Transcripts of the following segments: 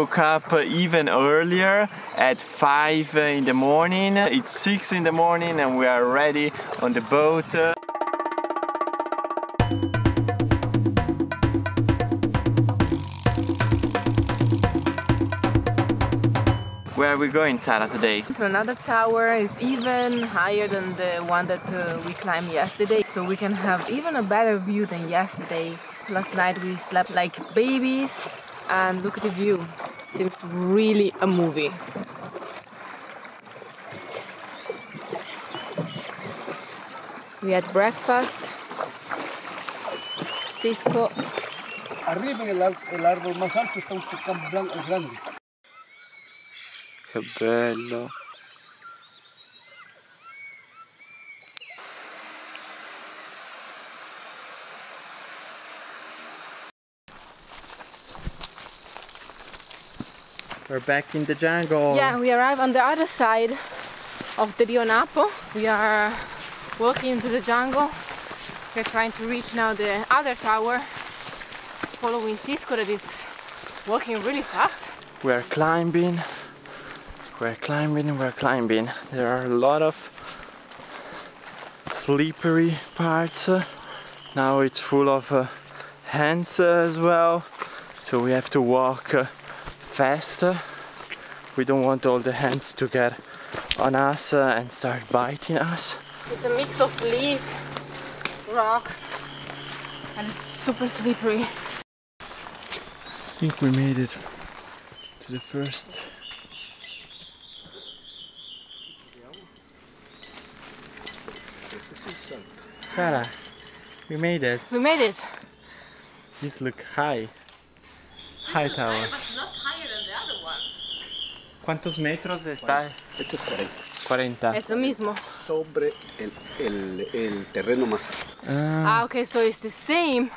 woke up even earlier at 5 in the morning. It's 6 in the morning and we are ready on the boat. Where are we going, Sara, today? To another tower is even higher than the one that uh, we climbed yesterday, so we can have even a better view than yesterday. Last night we slept like babies, and look at the view. Seems really a movie. We had breakfast. Sixto. Arriba en el, ar- el árbol más alto está un tucán blanco grande. Che bello! We're back in the jungle. Yeah, we arrive on the other side of the Rio Napo. We are walking into the jungle. We're trying to reach now the other tower, following Sixto that is walking really fast. We're climbing. We're climbing, we're climbing. There are a lot of slippery parts. Now it's full of uh, hands uh, as well. So we have to walk uh, faster. We don't want all the hands to get on us uh, and start biting us. It's a mix of leaves, rocks, and it's super slippery. I think we made it to the first. Sarah, we made it. We made it. This look high. High tower. but not higher than the other one. ¿Cuántos metros está? Este es 40. 40. Eso mismo. Sobre el, el, el terreno más alto. Ah, okay, so it's the same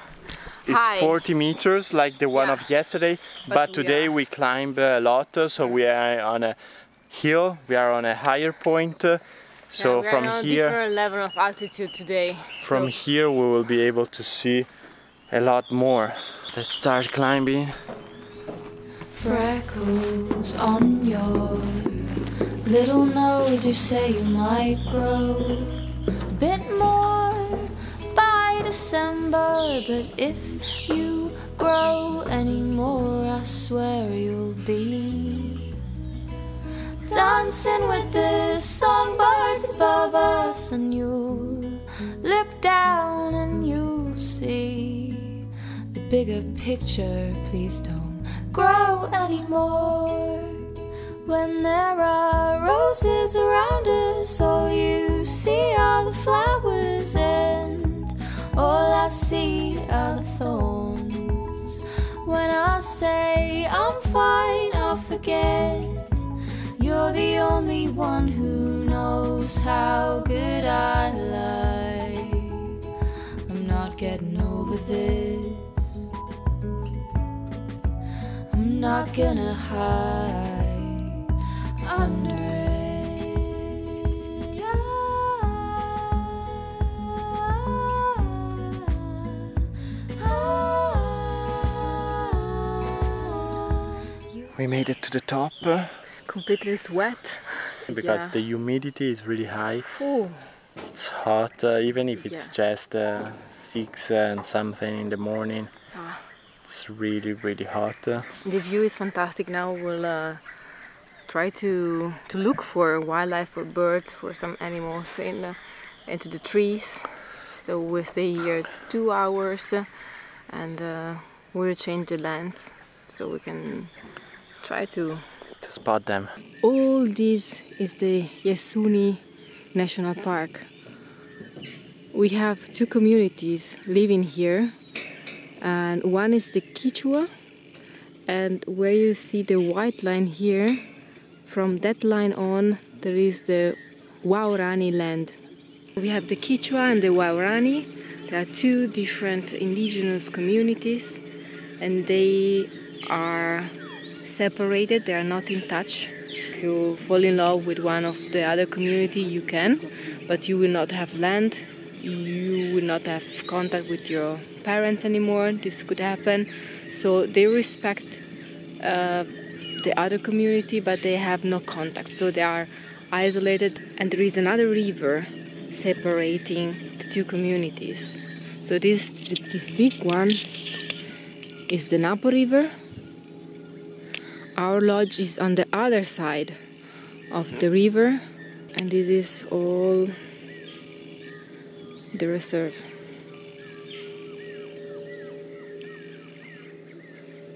It's high. 40 meters like the one Yeah. of yesterday, But but, today are- we climb a lot, uh, so we are on a hill, we are on a higher point. uh, So Yeah, we're from on a here, different level of altitude today. from So- here we will be able to see a lot more. Let's start climbing. Freckles on your little nose. You say you might grow a bit more by December, but if you grow any more, I swear you'll be dancing with the songbirds above us, and you'll look down and you'll see the bigger picture. Please don't grow anymore. When there are roses around us, all you see are the flowers, and all I see are the thorns. When I say I'm fine, I forget. You're the only one who knows how good I lie. I'm not getting over this. Not gonna hide under it. We made it to the top completely sweat. because Yeah. the humidity is really high. Ooh. It's hot, uh, even if it's Yeah. just uh, six and something in the morning. Ah. It's really, really hot. uh. The view is fantastic. Now we'll uh, try to to look for wildlife, for birds, for some animals in the, into the trees. So we'll stay here two hours, uh, and uh, we'll change the lens so we can try to. to spot them. All this is the Yasuni National Park. We have two communities living here, and one is the Kichwa, and where you see the white line here, from that line on, there is the Waorani land. We have the Kichwa and the Waorani. There are two different indigenous communities, and they are separated, they are not in touch. If you fall in love with one of the other community, you can, but you will not have land, you will not have contact with your parents anymore. This could happen. So they respect uh, the other community, but they have no contact. So they are isolated, and there is another river separating the two communities. So this this big one is the Napo River. Our lodge is on the other side of the river, and this is all the reserve.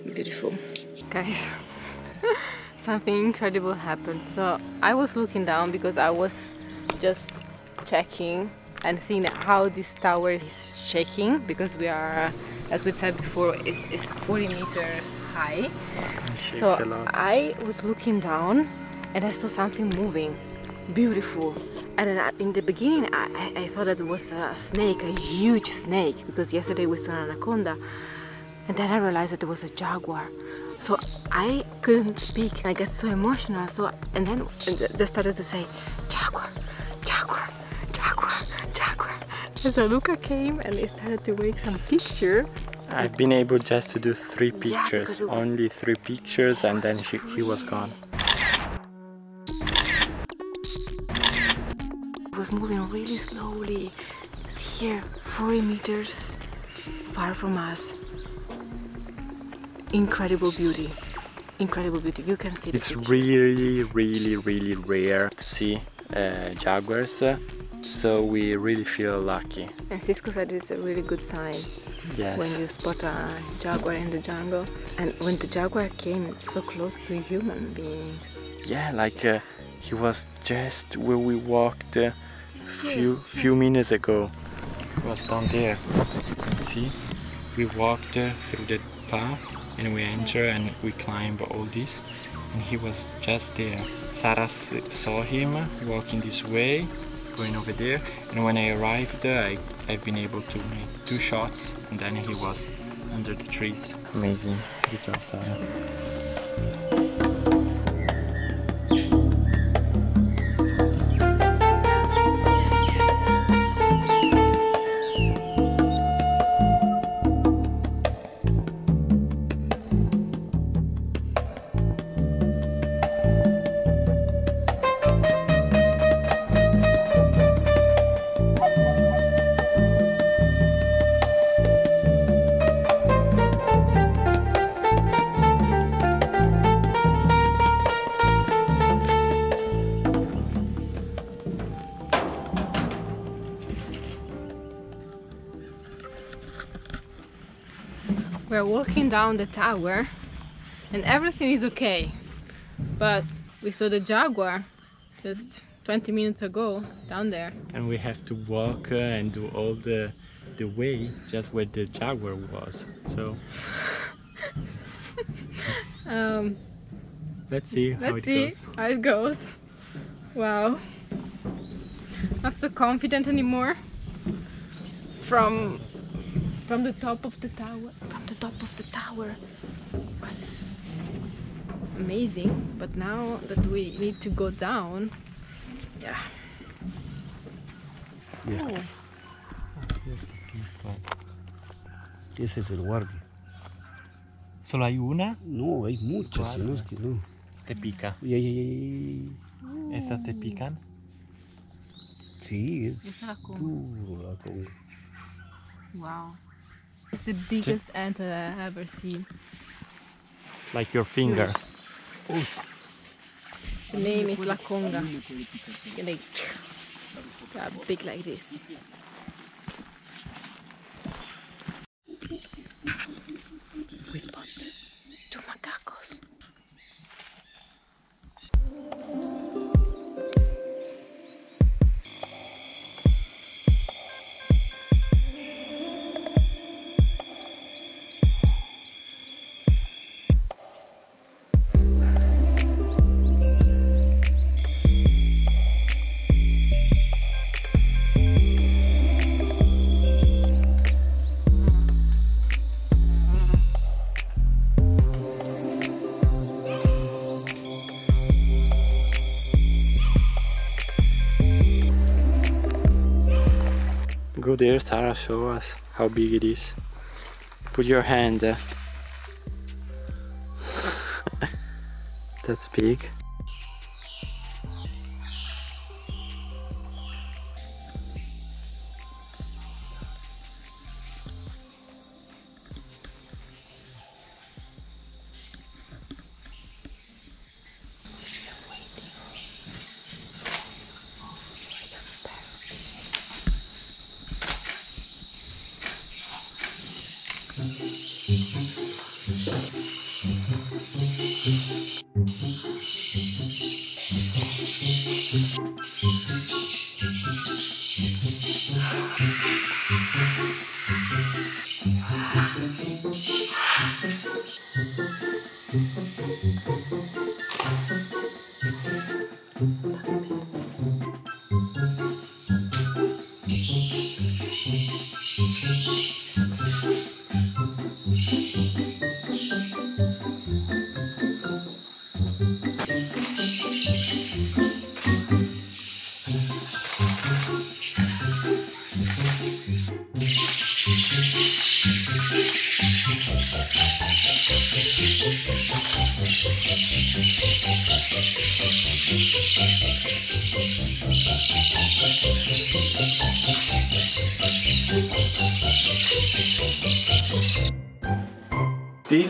Beautiful. Guys, something incredible happened. So I was looking down because I was just checking and seeing how this tower is shaking because we are, as we said before, it's, it's 40 meters high. So I was looking down and I saw something moving, beautiful. And then in the beginning, I, I, thought that it was a snake, a huge snake, because yesterday we saw an anaconda. And then I realized that it was a jaguar. So I couldn't speak. I got so emotional. So and then just started to say, jaguar, jaguar, jaguar, jaguar. And so Luca came and he started to make some picture. I've been able just to do three pictures, was- only three pictures, and then he, he was gone. Was moving really slowly. Here, 40 meters far from us. Incredible beauty. Incredible beauty. You can see It's really, really, really rare to see uh, jaguars, uh, so we really feel lucky. And Sixto said it's a really good sign Yes. when you spot a jaguar in the jungle. And when the jaguar came so close to human beings. Yeah, like uh, he was just where we walked a few few minutes ago. He was down there. As you can see, we walked uh, through the path and we enter and we climb all this, and he was just there. Sarah s- saw him walking this way, going over there, and when I arrived, uh, I I've been able to make two shots, and then he was under the trees. Amazing. Good job, Sarah. We're walking down the tower and everything is okay. But we saw the jaguar just 20 minutes ago down there. and we have to walk uh, and do all the the way just where the jaguar was so Um, let's see how let's it see goes how it goes. Wow. Not so confident anymore. From from the top of the tower. From the top of the tower was amazing. But now that we need to go down, yeah. Yeah. Oh. Ese es el guardia. solo hay una No, hay muchas, si no es que no. te pica Ay, ay, ay, ay, ay. esas te pican Sí, es Esa con- duro la conga. Wow. It's the biggest ant that I ever seen. like your finger The name is La Conga. And they they are big like this. There, Sarah, show us how big it is. Put your hand. That's big.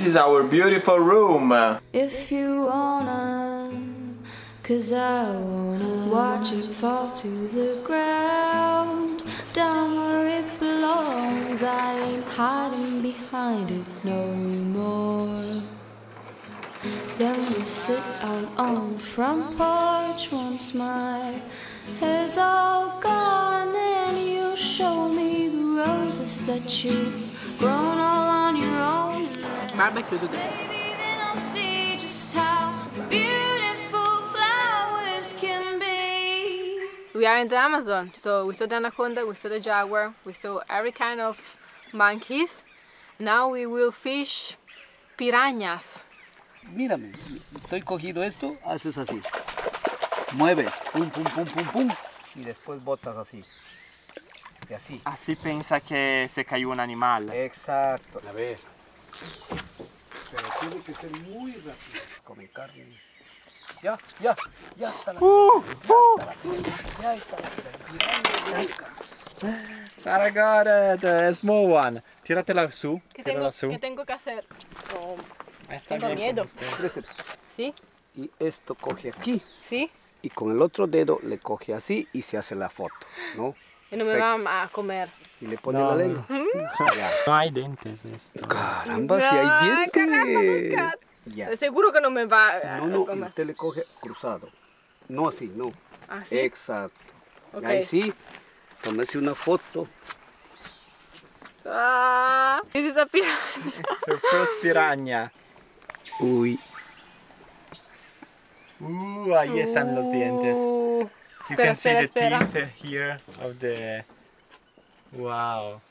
Is our beautiful room. If you wanna, cause I wanna watch it fall to the ground, down where it belongs. I ain't hiding behind it no more. Then we sit out on the front porch once my hair's all gone, and you show me the roses that you've grown on. Barbecue today. Maybe then I'll see just how beautiful flowers can be. We are in the Amazon, so we saw the anaconda, we saw the jaguar, we saw every kind of monkeys. Now we will fish piranhas. Mírame, estoy cogido esto, haces así. Mueves, pum, pum, pum, pum, pum. Y después botas así. Y así. Así pensa que se cayó un animal. Exacto. A ver. Pero tiene que ser muy rápido. Comen carne. Ya, ya, ya está la Uh, uh. Ya está la piranha blanca. Sarah got it, small one. Tíratela su. ¿Qué tengo, su. ¿qué tengo que hacer? Oh, Está tengo bien miedo. ¿Sí? Y esto coge aquí. ¿Sí? Y con el otro dedo le coge así y se hace la foto, ¿no? Y no me van a comer. Y le pone No, la no. lengua. Ya. No hay dientes. esto. Caramba, si Ay, hay caramba, dientes. God. Ya. Seguro que no me va a No, no, comer. usted le coge cruzado. No así, no. ¿Así? Exacto. Ok. Y ahí sí, tómese una foto. Ah, this is a piranha. The first piranha. Uy, Uh, ahí están los dientes. Uh, You espera, can see espera, the espera. teeth here of the. Wow.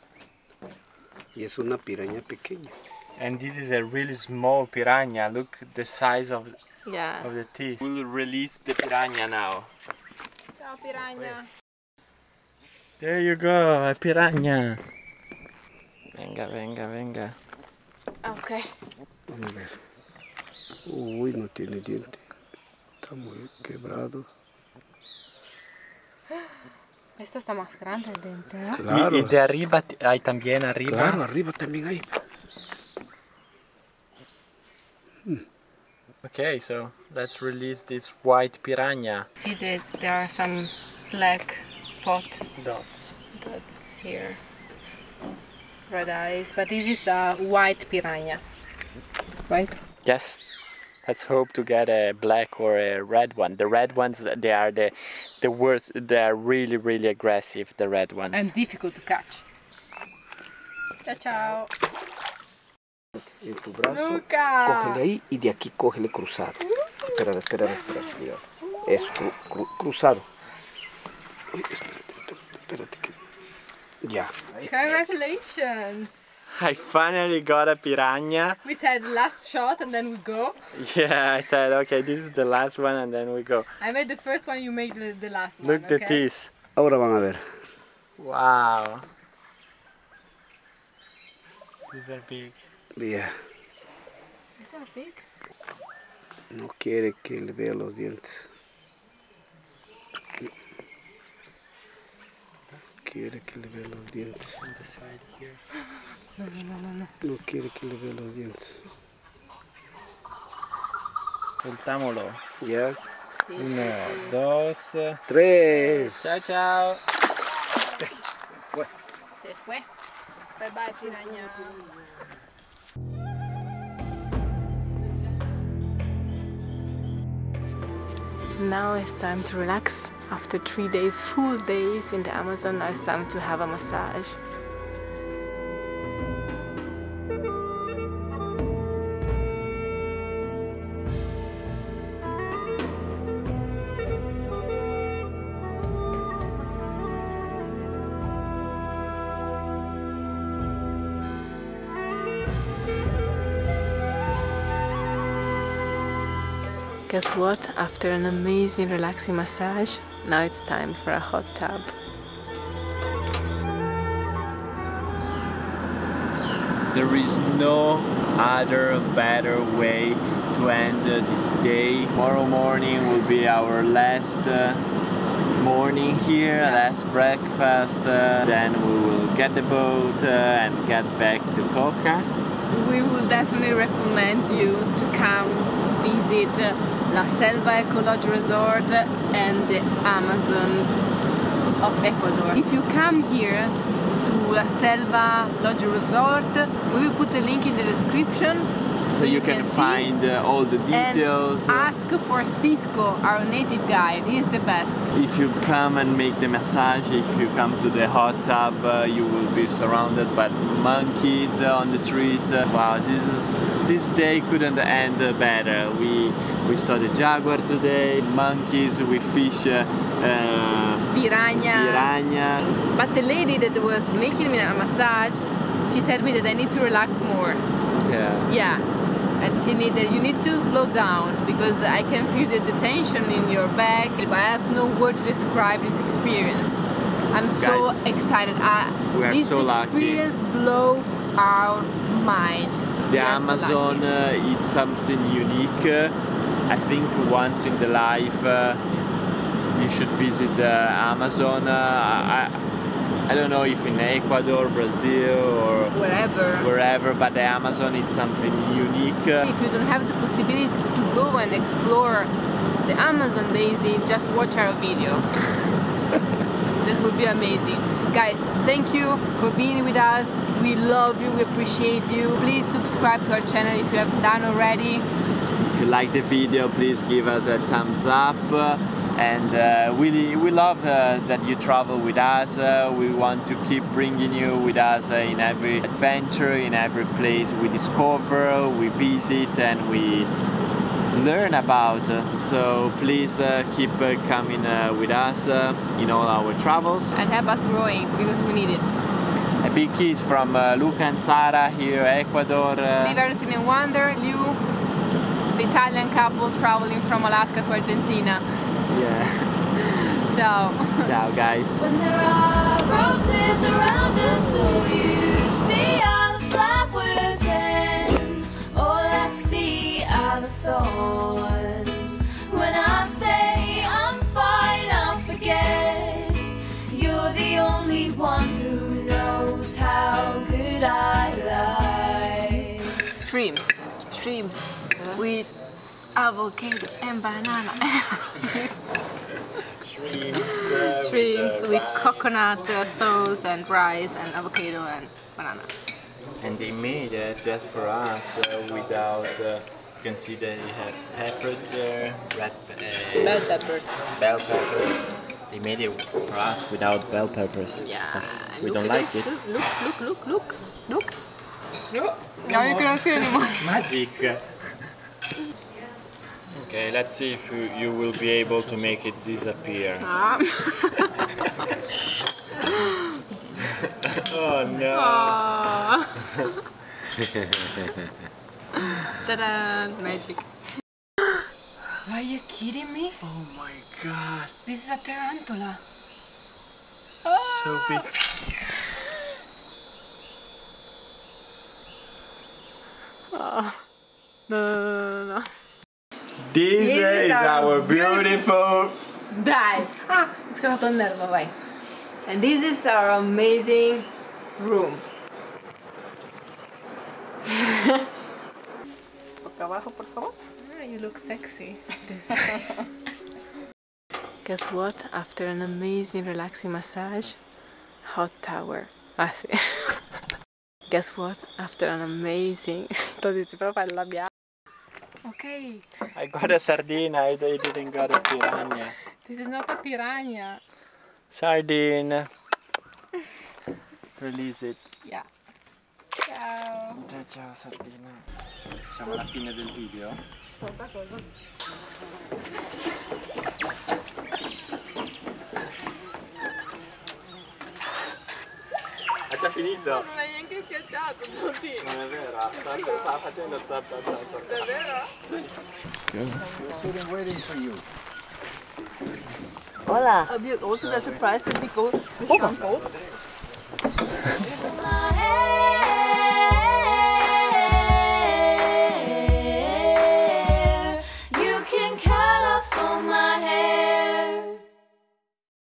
y es una piraña pequeña. And this is a really small piranha. Look the size of, Ya. of the teeth. We'll release the piranha now. Ciao piranha. There you go, a piranha. Venga, venga, venga. Ok. Vamos a ver. Uy, no tiene diente. Está muy quebrado. Esta está más grande el diente, ¿eh? Claro, Y, y de arriba hay también arriba. claro, arriba también hay. Okay, so let's release this white piranha. See that there are some black spot Dots. dots here. Red eyes, but this is a white piranha. Right? Yes. Let's hope to get a black or a red one. The red ones, they are the the worst. They are really, really aggressive. The red ones. And difficult to catch. Ciao ciao. En tu brazo, Luca. cógele ahí y de aquí cógele cruzado. Espera, espera, espera, mira. Eso, cru- cru- cruzado. Uy, espérate, espérate, espérate que... Ya. Congratulations. I finally got a piranha. We said last shot and then we go. Yeah, I said, okay, this is the last one and then we go. I made the first one, you made the, the last Look one. Look the okay? teeth. Ahora van a ver. Wow. These are big. Yeah. These are big. No quiere que le vea los dientes. Quiere que le vea los dientes. On the side here. No, no, no, no, no. Quiere que le vea los dientes. Soltámoslo. Ya. Uno, dos. Tres. Chao, chao. Se fue. Bye bye, piraña. Now it's time to relax. After three days, full days in the Amazon, I it's to have a massage. Guess what? After an amazing relaxing massage, now it's time for a hot tub. There is no other better way to end uh, this day. Tomorrow morning will be our last uh, morning here, last breakfast. Uh, then we will get the boat uh, and get back to Coca. We would definitely recommend you to come visit uh, La Selva Ecology Resort and the Amazon of Ecuador. If you come here to La Selva Lodge Resort, we will put a link in the description So you can see. find uh, all the and details. ask for Sixto, our native guide. He's the best. If you come and make the massage, if you come to the hot tub, uh, you will be surrounded by monkeys uh, on the trees. Uh, wow, this is this day couldn't end uh, better. We we saw the jaguar today, monkeys, we fish uh, uh, Piranhas. piranha. But the lady that was making me a massage, she said me that I need to relax more. Yeah. Yeah. And she needed you need to slow down because I can feel the, the tension in your back, but I have no word to describe this experience. I'm so Guys, excited. I, we are this so lucky. experience blow our mind. The are so Amazon uh, is something unique. Uh, I think once in the life uh, you should visit uh, Amazon. Uh, I, I don't know if in Ecuador, Brazil, or wherever. wherever, but the Amazon is something unique. If you don't have the possibility to, to go and explore the Amazon basin, just watch our video. that would be amazing. Guys, thank you for being with us. We love you, we appreciate you. Please subscribe to our channel if you haven't done already. If you like the video, please give us a thumbs up. And uh, we, we love uh, that you travel with us. Uh, we want to keep bringing you with us uh, in every adventure, in every place we discover, we visit, and we learn about. So please uh, keep uh, coming uh, with us uh, in all our travels. And help us growing because we need it. A big kiss from uh, Luca and Sara here, Ecuador. uh, Leave Everything and Wander. You, the Italian couple traveling from Alaska to Argentina. Yeah. Ciao. Ciao, guys. When there are roses around us, so you see all the flowers, and all I see are the thorns. When I say I'm fine, I'll forget. You're the only one who knows how good I lie. Shrimps. Shrimps with avocado and banana. Shrimps with coconut uh, sauce and rice and avocado and banana. And they made it just for us uh, without. Uh, you can see that they have peppers there, red uh, Bell peppers. bell peppers. They made it for us without bell peppers. Yeah. 'cause we don't like this. it. Look, look, look, look, look. Look. Now you cannot see anymore. Magic. Okay, let's see if you, you will be able to make it disappear. Ah. Oh no! Ah. Ta-da! Magic. Are you kidding me? Oh my god! This is a tarantula. So big. No, no, no, no. This This is is our our beautiful. Dai! Ah, ho scavato il nervo, vai. And this is our amazing room. Boca abajo, por favor. Ah, you look sexy. Guess what? After an amazing relaxing massage, hot tower. Ah, sì. Guess what? After an amazing... Todi si proprio arrabbiato. Ok, I got a sardine. I didn't got a piranha. this is not a piranha. Sardine. Release it. Yeah. Ciao. Ciao ciao sardina. Siamo alla fine del video. Ha già finito? Non hai neanche schiacciato, Todi. Non è vero, tanto stava facendo tanta tanta. Davvero? Hola. Also that's surprised that we go to shampoo.